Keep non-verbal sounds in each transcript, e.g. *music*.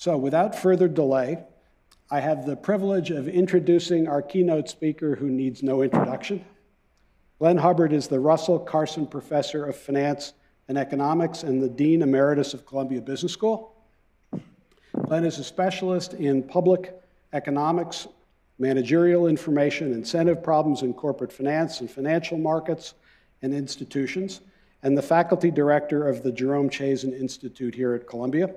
So without further delay, I have the privilege of introducing our keynote speaker who needs no introduction. Glenn Hubbard is the Russell Carson Professor of Finance and Economics and the Dean Emeritus of Columbia Business School. Glenn is a specialist in public economics, managerial information, incentive problems in corporate finance and financial markets and institutions, and the faculty director of the Jerome Chazen Institute here at Columbia.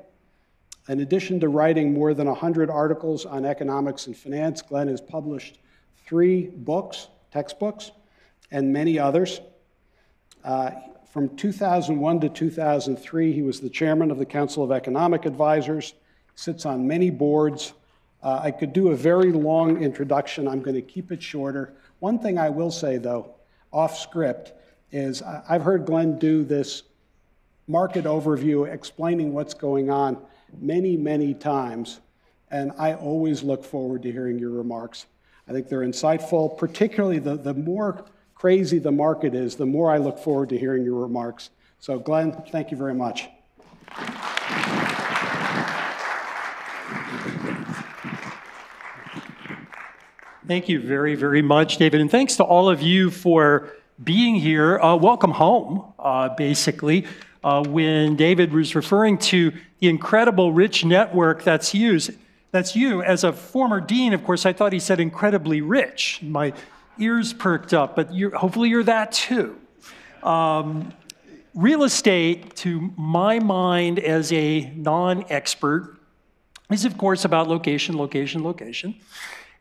In addition to writing more than 100 articles on economics and finance, Glenn has published three books, textbooks, and many others. Uh, from 2001 to 2003, he was the chairman of the Council of Economic Advisors, sits on many boards. Uh, I could do a very long introduction. I'm going to keep it shorter. One thing I will say, though, off script, is I've heard Glenn do this market overview explaining what's going on many, many times, and I always look forward to hearing your remarks. I think they're insightful, particularly the, the more crazy the market is, the more I look forward to hearing your remarks. So, Glenn, thank you very much. Thank you very, very much, David. And thanks to all of you for being here. Uh, welcome home, uh, basically. Uh, when David was referring to the incredible rich network that's used, that's you. As a former dean, of course, I thought he said incredibly rich. My ears perked up, but you're, hopefully you're that too. Um, real estate, to my mind, as a non expert, is of course about location, location, location.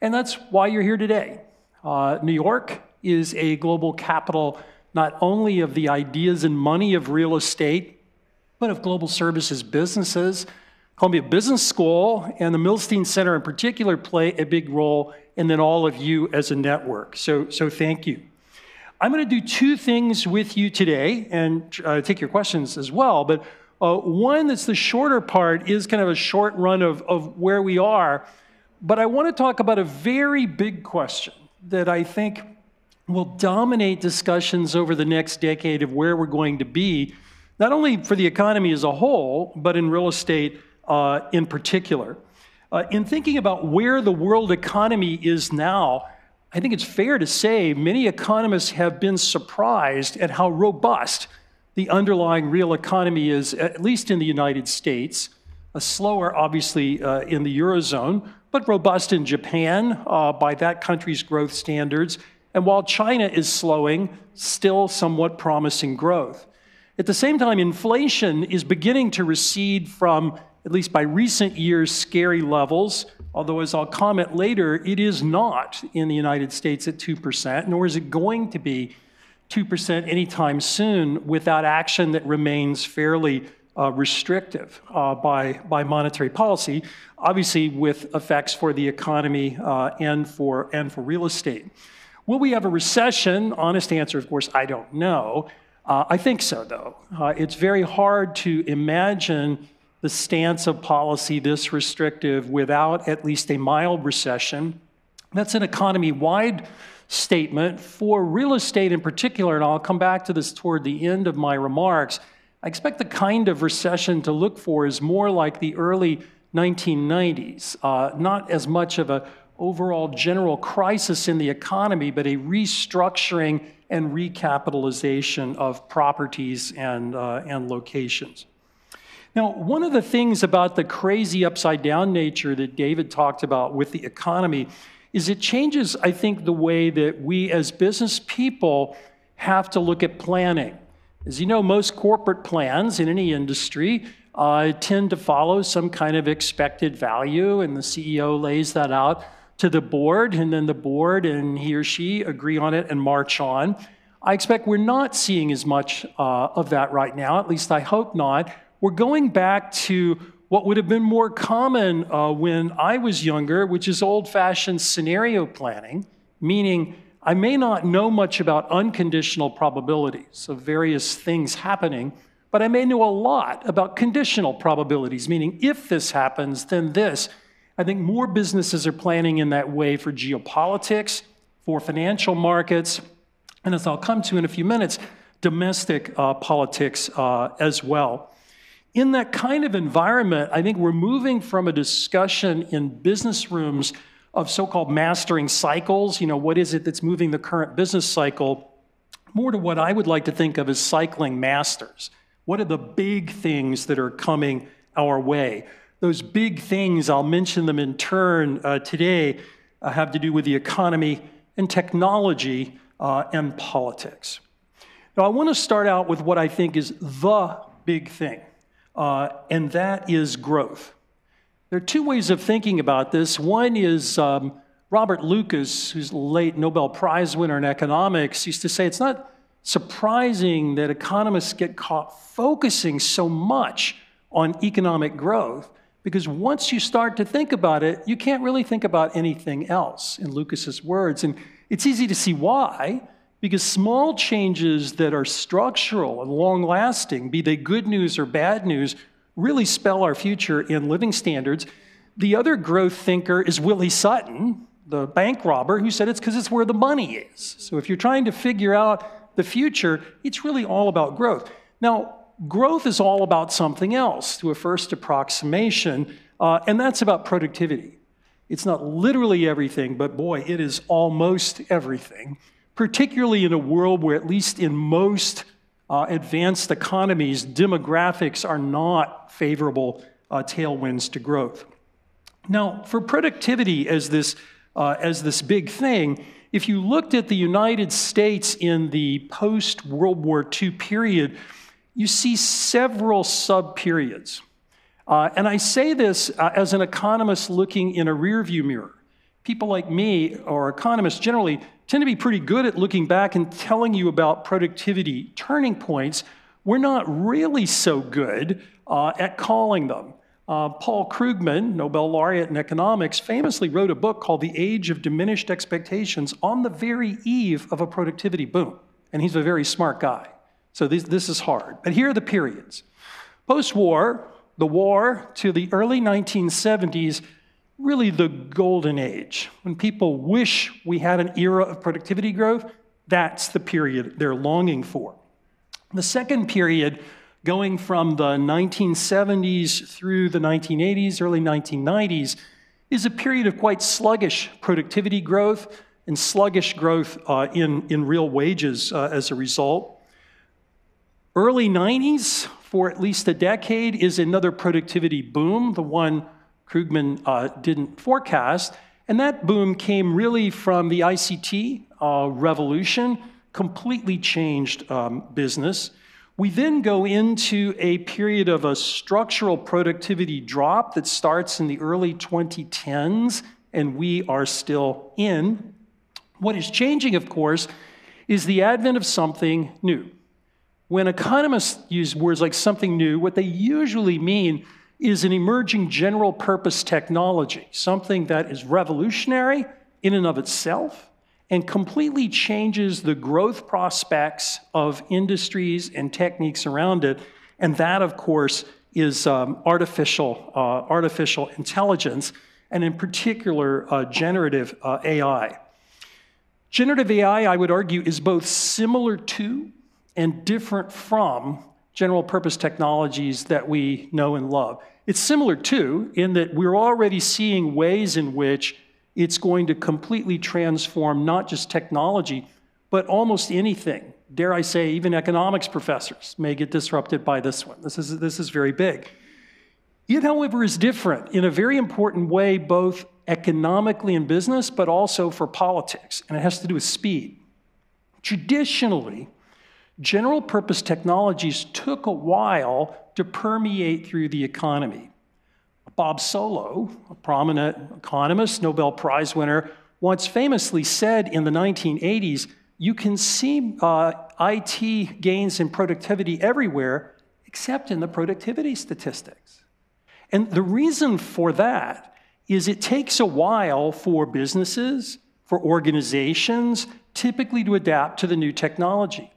And that's why you're here today. Uh, New York is a global capital not only of the ideas and money of real estate, but of global services businesses. Columbia Business School and the Milstein Center in particular play a big role, and then all of you as a network. So, so thank you. I'm going to do two things with you today and uh, take your questions as well. But uh, one that's the shorter part is kind of a short run of, of where we are but I want to talk about a very big question that I think will dominate discussions over the next decade of where we're going to be, not only for the economy as a whole, but in real estate uh, in particular. Uh, in thinking about where the world economy is now, I think it's fair to say many economists have been surprised at how robust the underlying real economy is, at least in the United States. A slower, obviously, uh, in the Eurozone, but robust in Japan uh, by that country's growth standards. And while China is slowing, still somewhat promising growth. At the same time, inflation is beginning to recede from, at least by recent years, scary levels. Although, as I'll comment later, it is not in the United States at 2%, nor is it going to be 2% anytime soon without action that remains fairly uh, restrictive uh, by, by monetary policy, obviously with effects for the economy uh, and, for, and for real estate. Will we have a recession? Honest answer, of course, I don't know. Uh, I think so, though. Uh, it's very hard to imagine the stance of policy this restrictive without at least a mild recession. That's an economy wide statement. For real estate in particular, and I'll come back to this toward the end of my remarks, I expect the kind of recession to look for is more like the early 1990s, uh, not as much of an overall general crisis in the economy, but a restructuring and recapitalization of properties and, uh, and locations. Now, one of the things about the crazy upside down nature that David talked about with the economy is it changes, I think, the way that we as business people have to look at planning. As you know, most corporate plans in any industry uh, tend to follow some kind of expected value, and the CEO lays that out to the board, and then the board and he or she agree on it and march on. I expect we're not seeing as much uh, of that right now, at least I hope not. We're going back to what would have been more common uh, when I was younger, which is old fashioned scenario planning, meaning I may not know much about unconditional probabilities of various things happening, but I may know a lot about conditional probabilities, meaning if this happens, then this. I think more businesses are planning in that way for geopolitics, for financial markets, and as I'll come to in a few minutes, domestic uh, politics uh, as well. In that kind of environment, I think we're moving from a discussion in business rooms of so called mastering cycles. You know, what is it that's moving the current business cycle? More to what I would like to think of as cycling masters. What are the big things that are coming our way? Those big things, I'll mention them in turn uh, today, uh, have to do with the economy and technology uh, and politics. Now, I want to start out with what I think is the big thing, uh, and that is growth. There are two ways of thinking about this. One is um, Robert Lucas, who's late Nobel Prize winner in economics, used to say it's not surprising that economists get caught focusing so much on economic growth because once you start to think about it, you can't really think about anything else, in Lucas's words. And it's easy to see why, because small changes that are structural and long lasting, be they good news or bad news, really spell our future in living standards. The other growth thinker is Willie Sutton, the bank robber, who said it's because it's where the money is. So if you're trying to figure out the future, it's really all about growth. Now, growth is all about something else to a first approximation, uh, and that's about productivity. It's not literally everything, but boy, it is almost everything, particularly in a world where, at least in most uh, advanced economies, demographics are not favorable uh, tailwinds to growth. Now, for productivity as this, uh, as this big thing, if you looked at the United States in the post World War II period, you see several sub periods. Uh, and I say this uh, as an economist looking in a rearview mirror. People like me, or economists generally, tend to be pretty good at looking back and telling you about productivity turning points. We're not really so good uh, at calling them. Uh, Paul Krugman, Nobel laureate in economics, famously wrote a book called The Age of Diminished Expectations on the very eve of a productivity boom. And he's a very smart guy. So this, this is hard. But here are the periods. Post war, the war to the early 1970s, really the golden age. When people wish we had an era of productivity growth, that's the period they're longing for. The second period, going from the 1970s through the 1980s, early 1990s, is a period of quite sluggish productivity growth and sluggish growth uh, in, in real wages uh, as a result. Early 90s, for at least a decade, is another productivity boom, the one Krugman uh, didn't forecast. And that boom came really from the ICT uh, revolution, completely changed um, business. We then go into a period of a structural productivity drop that starts in the early 2010s, and we are still in. What is changing, of course, is the advent of something new. When economists use words like something new, what they usually mean is an emerging general purpose technology, something that is revolutionary in and of itself and completely changes the growth prospects of industries and techniques around it. And that, of course, is um, artificial, uh, artificial intelligence, and in particular, uh, generative uh, AI. Generative AI, I would argue, is both similar to and different from general purpose technologies that we know and love. It's similar too, in that we're already seeing ways in which it's going to completely transform not just technology, but almost anything. Dare I say, even economics professors may get disrupted by this one. This is, this is very big. It, however, is different in a very important way, both economically in business, but also for politics, and it has to do with speed. Traditionally, general purpose technologies took a while to permeate through the economy. Bob Solow, a prominent economist, Nobel Prize winner, once famously said in the 1980s you can see uh, IT gains in productivity everywhere except in the productivity statistics. And the reason for that is it takes a while for businesses, for organizations, typically to adapt to the new technology.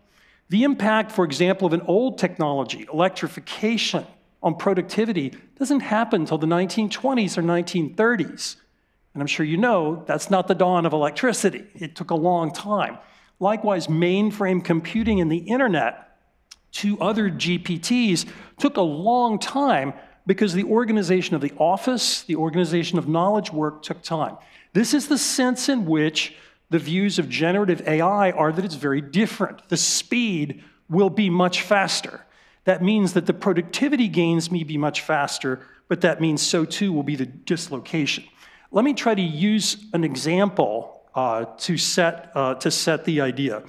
The impact, for example, of an old technology, electrification, on productivity doesn't happen until the 1920s or 1930s. And I'm sure you know that's not the dawn of electricity. It took a long time. Likewise, mainframe computing and the internet to other GPTs took a long time because the organization of the office, the organization of knowledge work took time. This is the sense in which the views of generative AI are that it's very different. The speed will be much faster. That means that the productivity gains may be much faster, but that means so too will be the dislocation. Let me try to use an example uh, to, set, uh, to set the idea.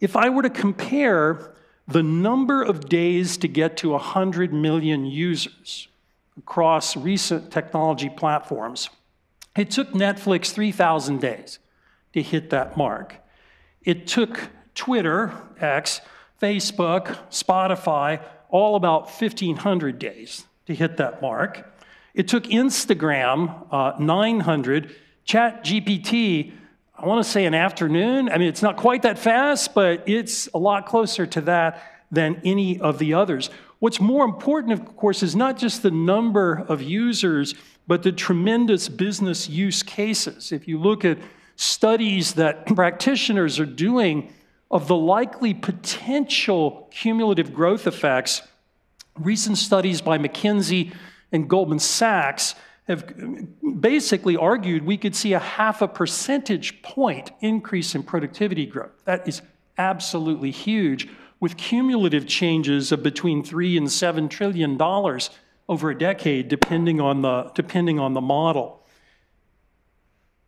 If I were to compare the number of days to get to 100 million users across recent technology platforms, it took Netflix 3,000 days to hit that mark. It took Twitter, X, Facebook, Spotify, all about 1,500 days to hit that mark. It took Instagram uh, 900, ChatGPT, I want to say an afternoon. I mean, it's not quite that fast, but it's a lot closer to that than any of the others. What's more important, of course, is not just the number of users, but the tremendous business use cases. If you look at studies that *clears throat* practitioners are doing of the likely potential cumulative growth effects, recent studies by McKinsey and Goldman Sachs have basically argued we could see a half a percentage point increase in productivity growth. That is absolutely huge with cumulative changes of between three and seven trillion dollars over a decade, depending on the, depending on the model.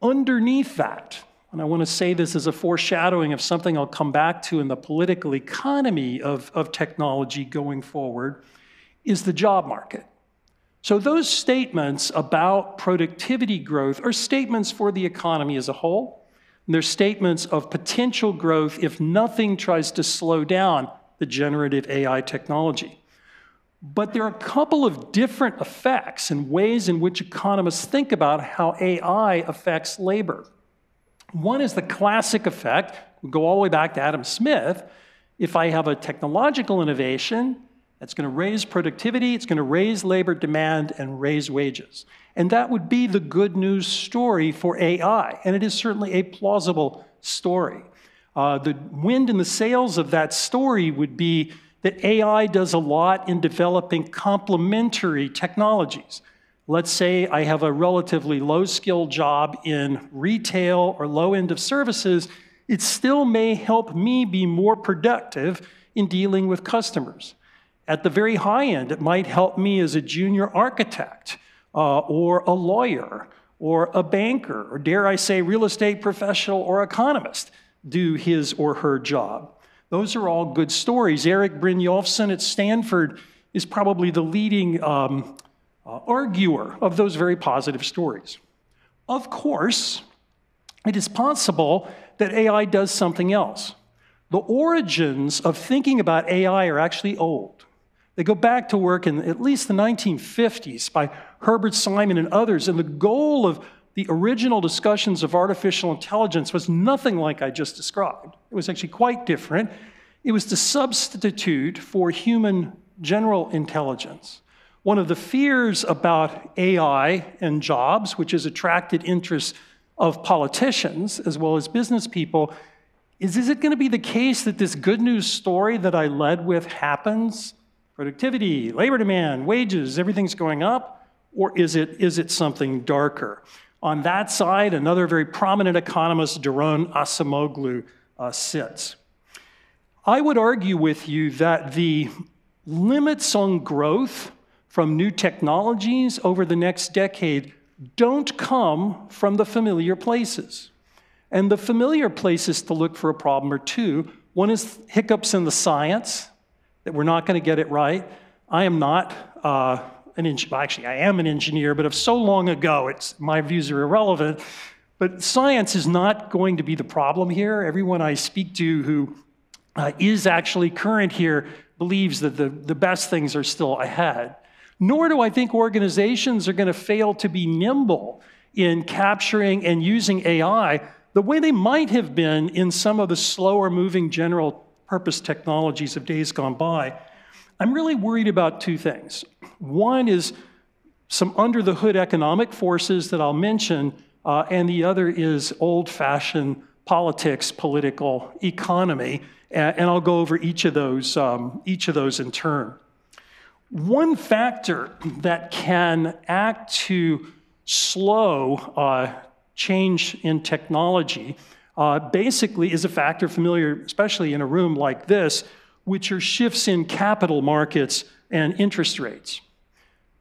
Underneath that, and I want to say this as a foreshadowing of something I'll come back to in the political economy of, of technology going forward, is the job market. So, those statements about productivity growth are statements for the economy as a whole. And they're statements of potential growth if nothing tries to slow down the generative AI technology. But there are a couple of different effects and ways in which economists think about how AI affects labor. One is the classic effect, we go all the way back to Adam Smith. If I have a technological innovation that's going to raise productivity, it's going to raise labor demand and raise wages. And that would be the good news story for AI. And it is certainly a plausible story. Uh, the wind in the sails of that story would be that AI does a lot in developing complementary technologies. Let's say I have a relatively low skill job in retail or low end of services, it still may help me be more productive in dealing with customers. At the very high end, it might help me as a junior architect uh, or a lawyer or a banker, or dare I say, real estate professional or economist do his or her job. Those are all good stories. Eric Brynjolfsson at Stanford is probably the leading um, uh, arguer of those very positive stories. Of course, it is possible that AI does something else. The origins of thinking about AI are actually old. They go back to work in at least the 1950s by Herbert Simon and others, and the goal of the original discussions of artificial intelligence was nothing like I just described. It was actually quite different. It was to substitute for human general intelligence. One of the fears about AI and jobs, which has attracted interest of politicians as well as business people, is is it going to be the case that this good news story that I led with happens? Productivity, labor demand, wages, everything's going up? Or is it, is it something darker? On that side, another very prominent economist, Daron Acemoglu, uh, sits. I would argue with you that the limits on growth from new technologies over the next decade don't come from the familiar places. And the familiar places to look for a problem are two. One is hiccups in the science, that we're not going to get it right. I am not uh, an engineer, actually, I am an engineer, but of so long ago, it's, my views are irrelevant. But science is not going to be the problem here. Everyone I speak to who uh, is actually current here believes that the, the best things are still ahead. Nor do I think organizations are going to fail to be nimble in capturing and using AI the way they might have been in some of the slower moving general purpose technologies of days gone by. I'm really worried about two things. One is some under the hood economic forces that I'll mention, uh, and the other is old fashioned politics, political economy, and, and I'll go over each of those, um, each of those in turn. One factor that can act to slow uh, change in technology uh, basically is a factor familiar, especially in a room like this, which are shifts in capital markets and interest rates.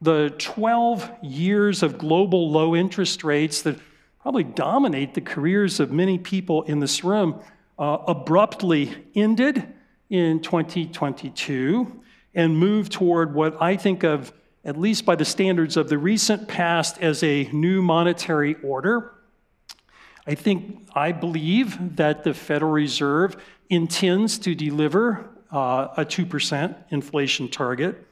The 12 years of global low interest rates that probably dominate the careers of many people in this room uh, abruptly ended in 2022 and moved toward what I think of, at least by the standards of the recent past, as a new monetary order. I think, I believe that the Federal Reserve intends to deliver uh, a 2% inflation target.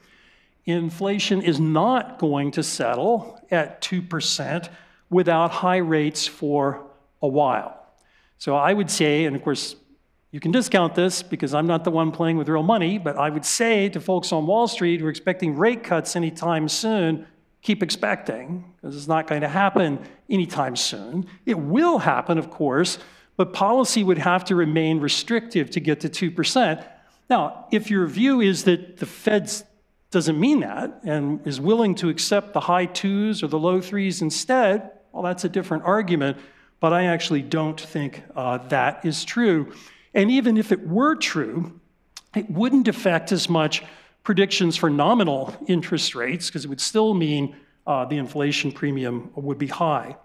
Inflation is not going to settle at 2% without high rates for a while. So I would say, and of course, you can discount this because I'm not the one playing with real money, but I would say to folks on Wall Street who are expecting rate cuts anytime soon, keep expecting, because it's not going to happen anytime soon. It will happen, of course, but policy would have to remain restrictive to get to 2%. Now, if your view is that the Fed doesn't mean that and is willing to accept the high twos or the low threes instead, well, that's a different argument, but I actually don't think uh, that is true. And even if it were true, it wouldn't affect as much predictions for nominal interest rates because it would still mean uh, the inflation premium would be high.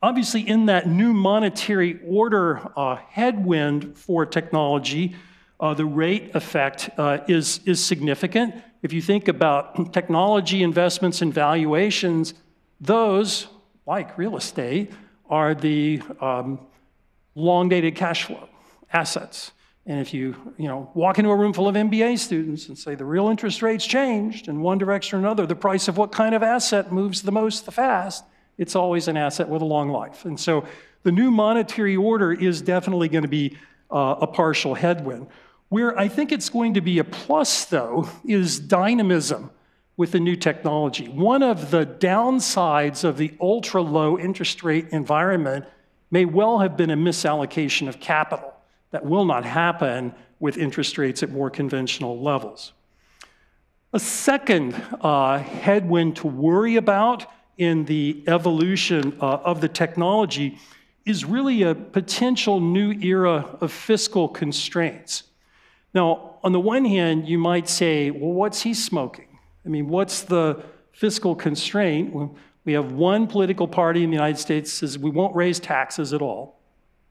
Obviously, in that new monetary order uh, headwind for technology, uh, the rate effect uh, is, is significant. If you think about *clears throat* technology investments and valuations, those, like real estate, are the um, long dated cash flow assets. And if you, you know, walk into a room full of MBA students and say the real interest rates changed in one direction or another, the price of what kind of asset moves the most the fast, it's always an asset with a long life. And so the new monetary order is definitely going to be uh, a partial headwind. Where I think it's going to be a plus, though, is dynamism with the new technology. One of the downsides of the ultra low interest rate environment may well have been a misallocation of capital. That will not happen with interest rates at more conventional levels. A second uh, headwind to worry about in the evolution uh, of the technology is really a potential new era of fiscal constraints. Now, on the one hand, you might say, well, what's he smoking? I mean, what's the fiscal constraint? We have one political party in the United States says we won't raise taxes at all.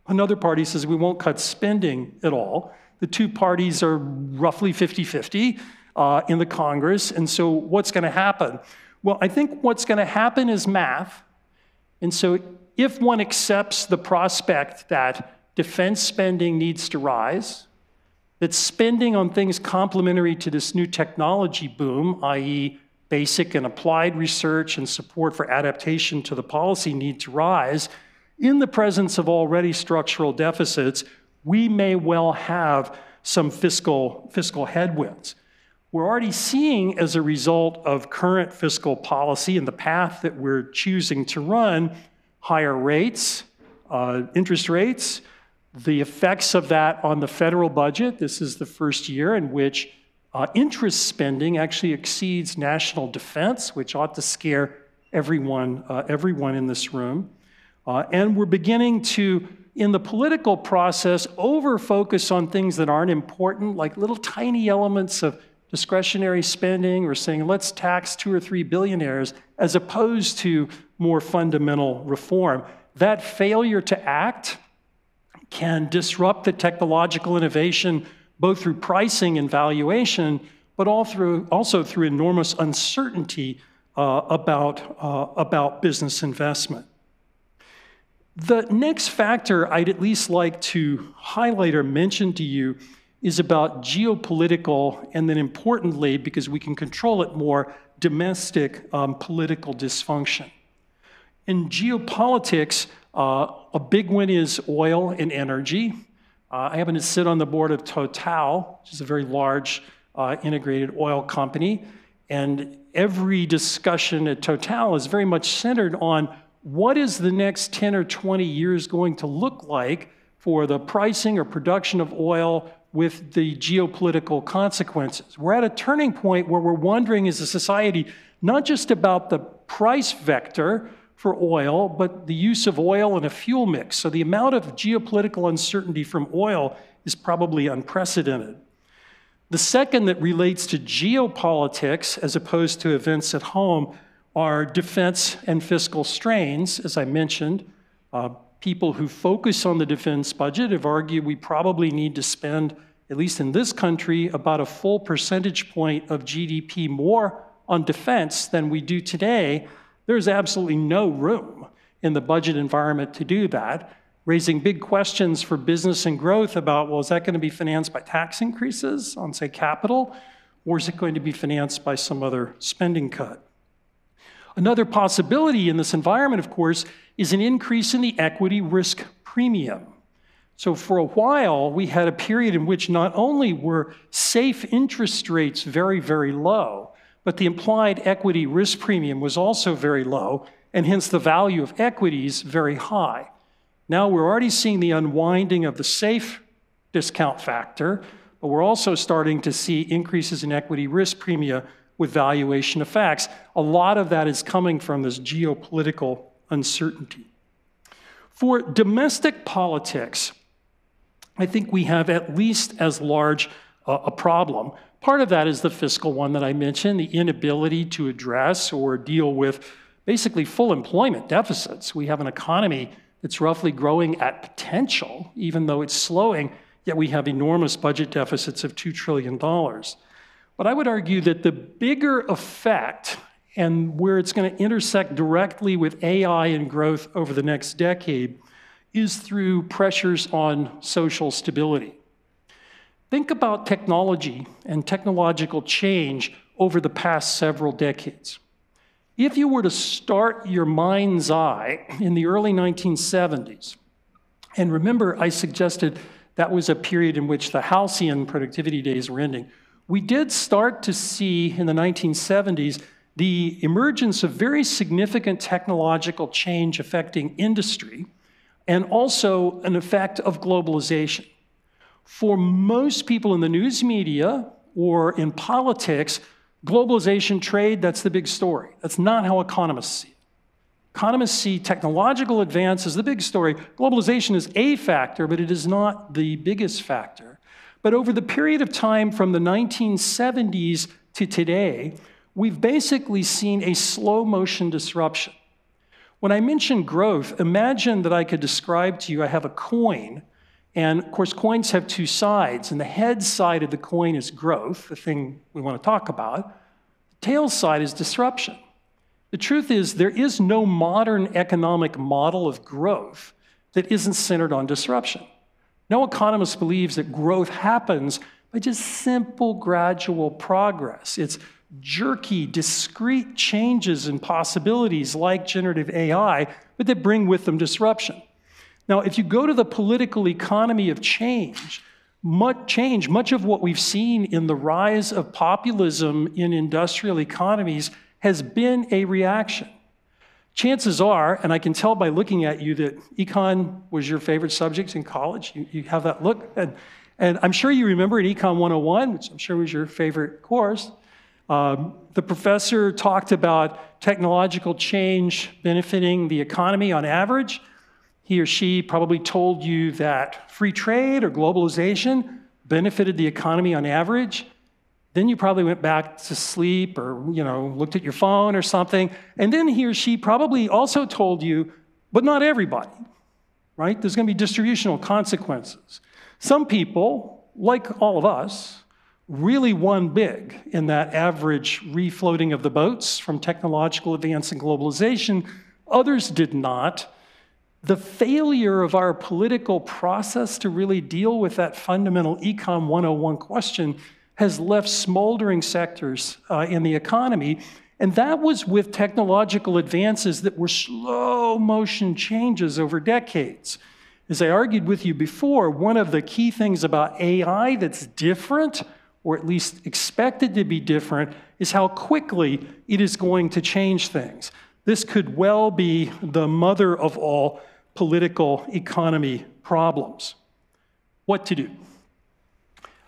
Another party says we won't cut spending at all. The two parties are roughly 50 50 uh, in the Congress. And so, what's going to happen? Well, I think what's going to happen is math. And so, if one accepts the prospect that defense spending needs to rise, that spending on things complementary to this new technology boom, i.e., basic and applied research and support for adaptation to the policy need to rise, in the presence of already structural deficits, we may well have some fiscal, fiscal headwinds. We're already seeing, as a result of current fiscal policy and the path that we're choosing to run, higher rates, uh, interest rates, the effects of that on the federal budget. This is the first year in which uh, interest spending actually exceeds national defense, which ought to scare everyone, uh, everyone in this room. Uh, and we're beginning to, in the political process, over focus on things that aren't important, like little tiny elements of discretionary spending or saying, let's tax two or three billionaires, as opposed to more fundamental reform. That failure to act can disrupt the technological innovation both through pricing and valuation, but all through, also through enormous uncertainty uh, about, uh, about business investment. The next factor I'd at least like to highlight or mention to you is about geopolitical, and then importantly, because we can control it more, domestic um, political dysfunction. In geopolitics, a big one is oil and energy. Uh, I happen to sit on the board of Total, which is a very large uh, integrated oil company, and every discussion at Total is very much centered on what is the next 10 or 20 years going to look like for the pricing or production of oil with the geopolitical consequences. We're at a turning point where we're wondering as a society not just about the price vector for oil, but the use of oil in a fuel mix. So the amount of geopolitical uncertainty from oil is probably unprecedented. The second that relates to geopolitics as opposed to events at home are defense and fiscal strains, as I mentioned. Uh, people who focus on the defense budget have argued we probably need to spend, at least in this country, about a full percentage point of GDP more on defense than we do today. There's absolutely no room in the budget environment to do that, raising big questions for business and growth about well, is that going to be financed by tax increases on, say, capital, or is it going to be financed by some other spending cut? Another possibility in this environment, of course, is an increase in the equity risk premium. So, for a while, we had a period in which not only were safe interest rates very, very low, but the implied equity risk premium was also very low, and hence the value of equities very high. Now we're already seeing the unwinding of the safe discount factor, but we're also starting to see increases in equity risk premia with valuation effects. A lot of that is coming from this geopolitical uncertainty. For domestic politics, I think we have at least as large a problem. Part of that is the fiscal one that I mentioned, the inability to address or deal with basically full employment deficits. We have an economy that's roughly growing at potential, even though it's slowing, yet we have enormous budget deficits of $2 trillion. But I would argue that the bigger effect and where it's going to intersect directly with AI and growth over the next decade is through pressures on social stability. Think about technology and technological change over the past several decades. If you were to start your mind's eye in the early 1970s, and remember, I suggested that was a period in which the halcyon productivity days were ending we did start to see in the 1970s the emergence of very significant technological change affecting industry and also an effect of globalization. For most people in the news media or in politics, globalization, trade, that's the big story. That's not how economists see it. Economists see technological advance as the big story. Globalization is a factor, but it is not the biggest factor. But over the period of time from the 1970s to today, we've basically seen a slow motion disruption. When I mention growth, imagine that I could describe to you I have a coin, and of course, coins have two sides, and the head side of the coin is growth, the thing we want to talk about. The tail side is disruption. The truth is, there is no modern economic model of growth that isn't centered on disruption. No economist believes that growth happens by just simple, gradual progress. It's jerky, discrete changes and possibilities like generative AI, but that bring with them disruption. Now, if you go to the political economy of change, much change, much of what we've seen in the rise of populism in industrial economies has been a reaction chances are, and I can tell by looking at you that econ was your favorite subject in college. You, you have that look. And, and I'm sure you remember in Econ 101, which I'm sure was your favorite course, um, the professor talked about technological change benefiting the economy on average. He or she probably told you that free trade or globalization benefited the economy on average. Then you probably went back to sleep or, you know, looked at your phone or something. And then he or she probably also told you, but not everybody, right? There's going to be distributional consequences. Some people, like all of us, really won big in that average refloating of the boats from technological advance and globalization. Others did not. The failure of our political process to really deal with that fundamental Econ 101 question has left smoldering sectors uh, in the economy. And that was with technological advances that were slow motion changes over decades. As I argued with you before, one of the key things about AI that's different, or at least expected to be different, is how quickly it is going to change things. This could well be the mother of all political economy problems. What to do?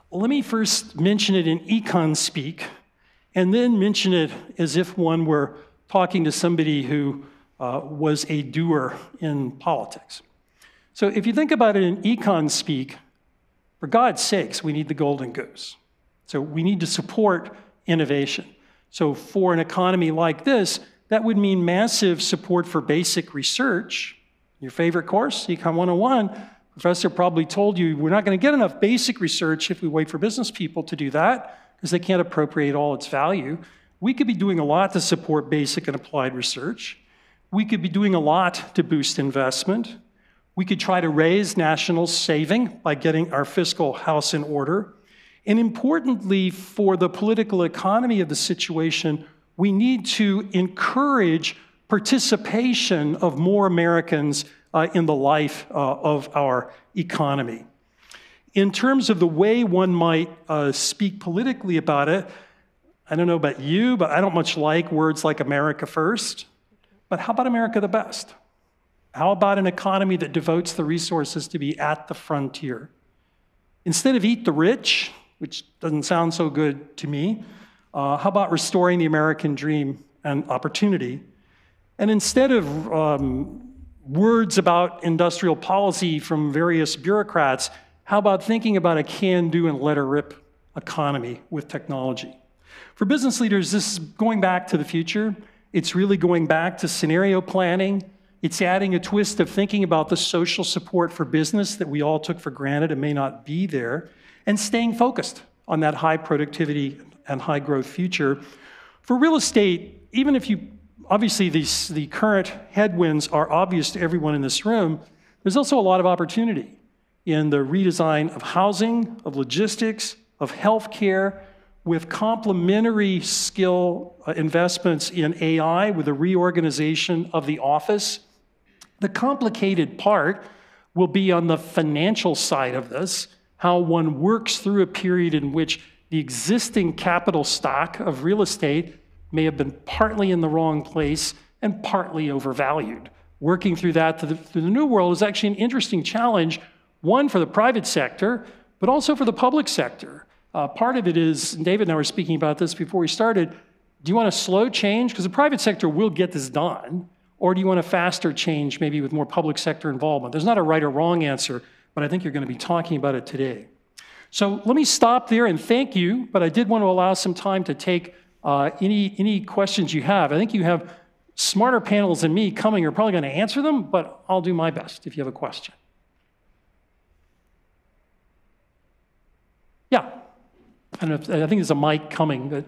Let me first mention it in econ speak, and then mention it as if one were talking to somebody who uh, was a doer in politics. So if you think about it in econ speak, for God's sakes, we need the golden goose. So we need to support innovation. So for an economy like this, that would mean massive support for basic research. Your favorite course, Econ 101, professor probably told you we're not going to get enough basic research if we wait for business people to do that because they can't appropriate all its value. We could be doing a lot to support basic and applied research. We could be doing a lot to boost investment. We could try to raise national saving by getting our fiscal house in order. And importantly, for the political economy of the situation, we need to encourage participation of more Americans uh, in the life uh, of our economy. In terms of the way one might uh, speak politically about it, I don't know about you, but I don't much like words like America first. But how about America the best? How about an economy that devotes the resources to be at the frontier? Instead of eat the rich, which doesn't sound so good to me, uh, how about restoring the American dream and opportunity? And instead of um, words about industrial policy from various bureaucrats, how about thinking about a can do and let her rip economy with technology? For business leaders, this is going back to the future. It's really going back to scenario planning. It's adding a twist of thinking about the social support for business that we all took for granted and may not be there, and staying focused on that high productivity and high growth future. For real estate, even if you obviously these, the current headwinds are obvious to everyone in this room, there's also a lot of opportunity in the redesign of housing, of logistics, of healthcare, with complementary skill uh, investments in AI, with a reorganization of the office. The complicated part will be on the financial side of this, how one works through a period in which the existing capital stock of real estate may have been partly in the wrong place and partly overvalued. Working through that the, through the new world is actually an interesting challenge, one for the private sector, but also for the public sector. Uh, part of it is, David and I were speaking about this before we started, do you want a slow change? Because the private sector will get this done. Or do you want a faster change, maybe with more public sector involvement? There's not a right or wrong answer, but I think you're going to be talking about it today. So let me stop there and thank you, but I did want to allow some time to take uh, any, any questions you have. I think you have smarter panels than me coming. You're probably going to answer them, but I'll do my best if you have a question. Yeah. I, don't know if, I think there's a mic coming, but.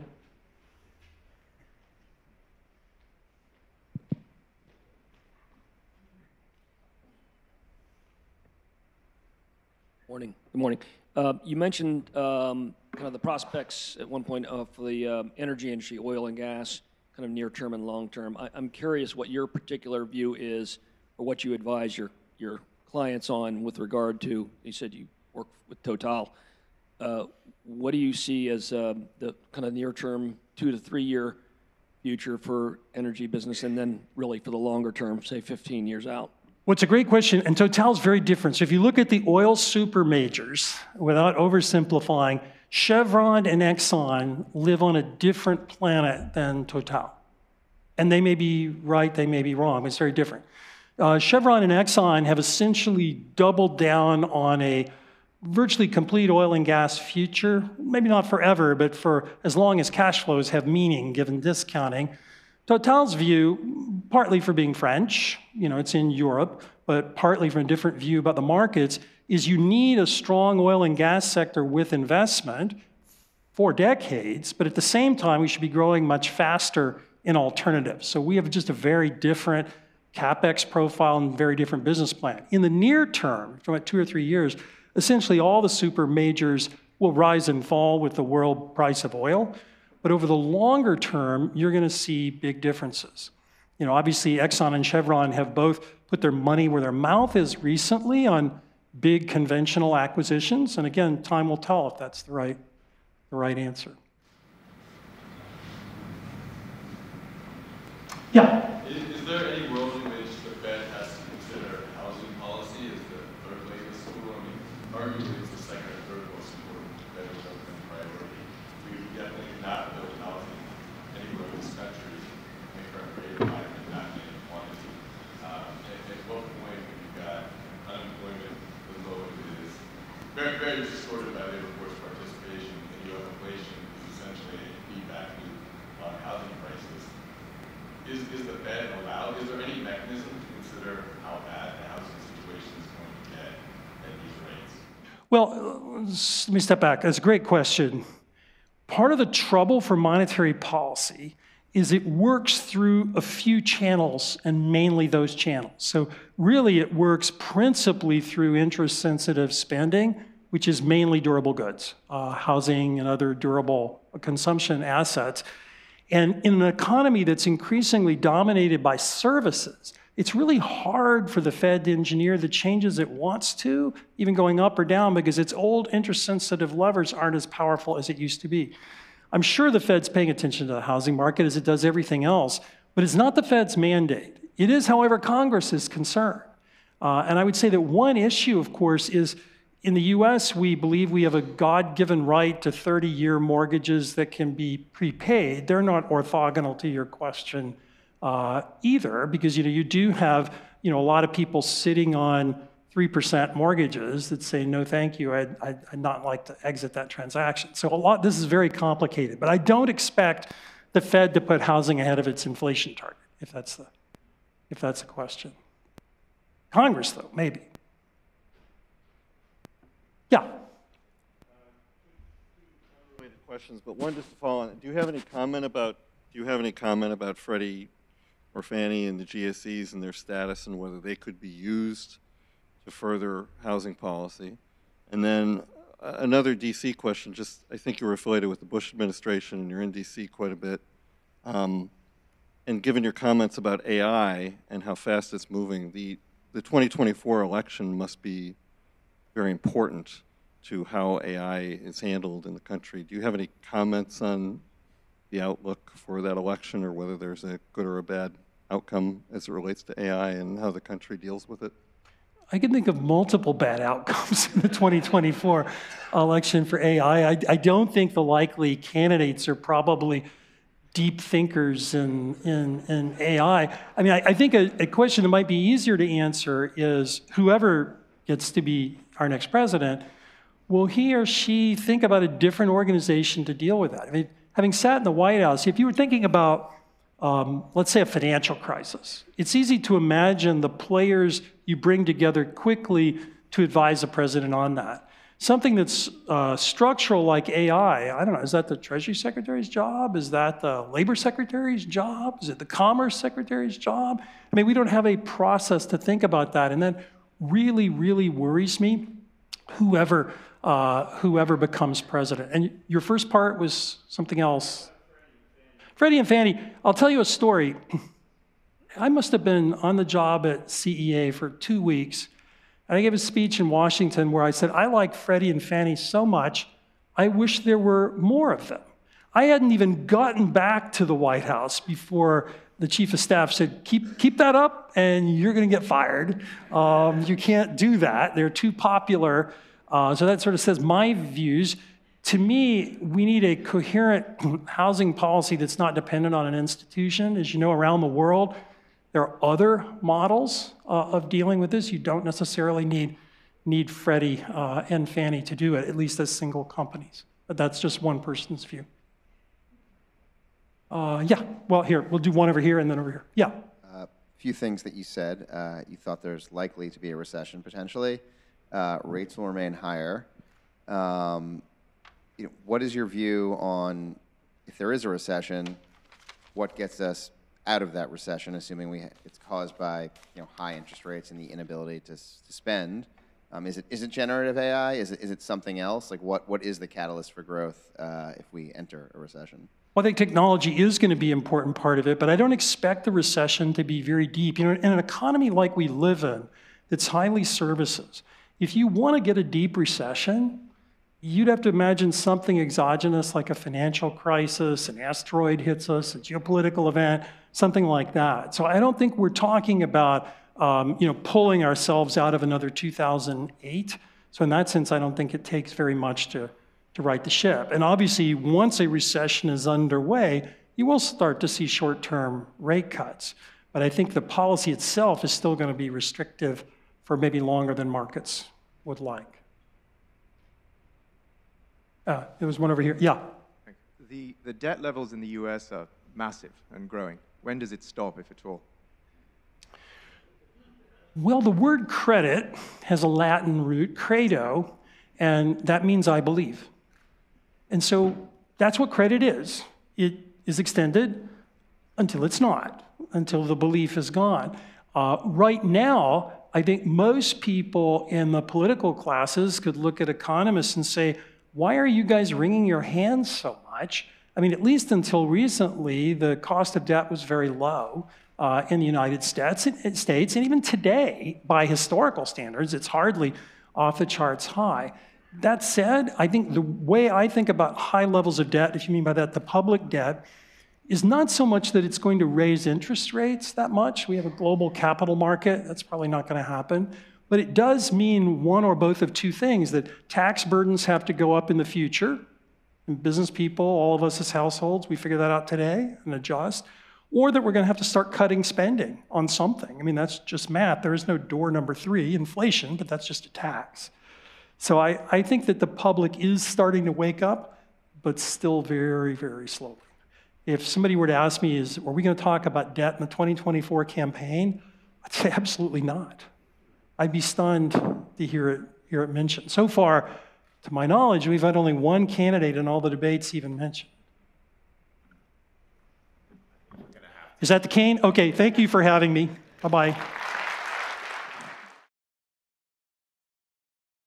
Morning. Good morning. Uh, you mentioned um, kind of the prospects at one point of the um, energy industry, oil and gas, kind of near term and long term. I, am curious what your particular view is, or what you advise your your clients on with regard to. You said you work with Total. Uh, what do you see as uh, the kind of near term, two to three year future for energy business, and then really for the longer term, say 15 years out? Well, it's a great question, and Total is very different. So if you look at the oil super majors, without oversimplifying, Chevron and Exxon live on a different planet than Total. And they may be right, they may be wrong, it's very different. Uh, Chevron and Exxon have essentially doubled down on a virtually complete oil and gas future, maybe not forever, but for as long as cash flows have meaning given discounting. Total's view, partly for being French, you know, it's in Europe, but partly from a different view about the markets, is you need a strong oil and gas sector with investment for decades, but at the same time, we should be growing much faster in alternatives. So we have just a very different capex profile and very different business plan. In the near term, from about two or three years, essentially all the super majors will rise and fall with the world price of oil. But over the longer term, you're going to see big differences. You know, obviously, Exxon and Chevron have both put their money where their mouth is recently on big conventional acquisitions. And again, time will tell if that's the right, the right answer. Yeah? Is, is there any world in which the Fed has to consider housing policy as the third leg of the stool? I mean, arguably, Well, let me step back. That's a great question. Part of the trouble for monetary policy is it works through a few channels and mainly those channels. So, really, it works principally through interest sensitive spending, which is mainly durable goods, uh, housing and other durable consumption assets. And in an economy that's increasingly dominated by services, it's really hard for the Fed to engineer the changes it wants to, even going up or down, because its old interest sensitive levers aren't as powerful as it used to be. I'm sure the Fed's paying attention to the housing market as it does everything else, but it's not the Fed's mandate. It is, however, Congress's concern. Uh, and I would say that one issue, of course, is in the US, we believe we have a God given right to 30 year mortgages that can be prepaid. They're not orthogonal to your question uh, either, because you, know, you do have you know, a lot of people sitting on 3% mortgages that say, no, thank you, I'd, I'd, I'd not like to exit that transaction. So a lot, this is very complicated, but I don't expect the Fed to put housing ahead of its inflation target, if that's the, if that's the question. Congress, though, maybe. Yeah. questions, but one just to follow on. Do you have any comment about, do you have any comment about Freddie or Fannie and the GSEs and their status and whether they could be used to further housing policy? And then uh, another DC question, just, I think you were affiliated with the Bush administration and you're in DC quite a bit. Um, and given your comments about AI and how fast it's moving, the, the 2024 election must be very important to how AI is handled in the country. Do you have any comments on the outlook for that election or whether there's a good or a bad outcome as it relates to AI and how the country deals with it? I can think of multiple bad outcomes *laughs* in the 2024 election for AI. I, I don't think the likely candidates are probably deep thinkers in, in, in AI. I mean, I, I think a, a question that might be easier to answer is whoever gets to be our next president, will he or she think about a different organization to deal with that? I mean, having sat in the White House, if you were thinking about, um, let's say, a financial crisis, it's easy to imagine the players you bring together quickly to advise the president on that. Something that's uh, structural like AI, I don't know, is that the Treasury Secretary's job? Is that the Labor Secretary's job? Is it the Commerce Secretary's job? I mean, we don't have a process to think about that. And that really, really worries me, whoever, uh, whoever becomes president. And your first part was something else. Freddie and Fannie, I'll tell you a story. *clears throat* I must have been on the job at CEA for two weeks. And I gave a speech in Washington where I said, I like Freddie and Fannie so much, I wish there were more of them. I hadn't even gotten back to the White House before the chief of staff said, keep, keep that up and you're going to get fired. Um, you can't do that. They're too popular. Uh, so that sort of says my views. To me, we need a coherent *clears throat* housing policy that's not dependent on an institution. As you know, around the world, there are other models uh, of dealing with this. You don't necessarily need, need Freddie uh, and Fannie to do it, at least as single companies. But that's just one person's view. Uh, yeah, well, here, we'll do one over here and then over here. Yeah. A few things that you said. Uh, you thought there's likely to be a recession potentially. Uh, rates will remain higher. Um, what is your view on if there is a recession, what gets us out of that recession, assuming we, it's caused by high interest rates and the inability to, spend? Um, is, it, is it generative AI? Is it, is it something else? Like what, what is the catalyst for growth uh, if we enter a recession? Well, I think technology is going to be an important part of it, but I don't expect the recession to be very deep. You know, in an economy like we live in, that's highly services, if you want to get a deep recession, you'd have to imagine something exogenous like a financial crisis, an asteroid hits us, a geopolitical event, something like that. So I don't think we're talking about um, you know, pulling ourselves out of another 2008 So in that sense, I don't think it takes very much to, to right the ship. And obviously, once a recession is underway, you will start to see short-term rate cuts. But I think the policy itself is still going to be restrictive for maybe longer than markets would like. Uh, there was one over here. Yeah. The, the debt levels in the US are massive and growing. When does it stop, if at all? Well, the word credit has a Latin root, credo, and that means I believe. And so that's what credit is. It is extended until it's not, until the belief is gone. Uh, right now, I think most people in the political classes could look at economists and say, why are you guys wringing your hands so much? I mean, at least until recently, the cost of debt was very low uh, in the United States, States, and even today, by historical standards, it's hardly off the charts high. That said, I think the way I think about high levels of debt, if you mean by that the public debt, is not so much that it's going to raise interest rates that much. We have a global capital market, that's probably not going to happen. But it does mean one or both of two things that tax burdens have to go up in the future. And business people, all of us as households, we figure that out today and adjust. Or that we're going to have to start cutting spending on something. I mean, that's just math. There is no door number three, inflation, but that's just a tax. So I, I think that the public is starting to wake up, but still very, very slowly. If somebody were to ask me, is, are we going to talk about debt in the 2024 campaign? I'd say absolutely not. I'd be stunned to hear it, hear it mentioned. So far, to my knowledge, we've had only one candidate in all the debates even mentioned. Is that the cane? Okay, thank you for having me. Bye bye.